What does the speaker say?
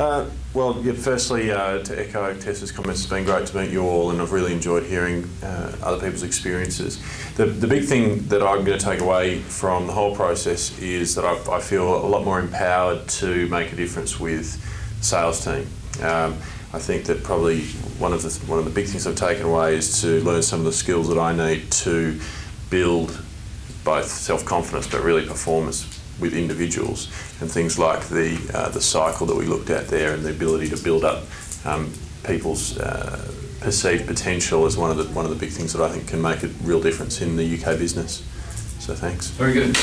Uh, well, yeah, firstly, uh, to echo Tessa's comments, it's been great to meet you all, and I've really enjoyed hearing uh, other people's experiences. The, the big thing that I'm going to take away from the whole process is that I, I feel a lot more empowered to make a difference with the sales team. Um, I think that probably one of the one of the big things I've taken away is to learn some of the skills that I need to build both self confidence but really performance with individuals and things like the uh, the cycle that we looked at there and the ability to build up um, people's uh, perceived potential is one of the one of the big things that I think can make a real difference in the UK business. So thanks. Very good.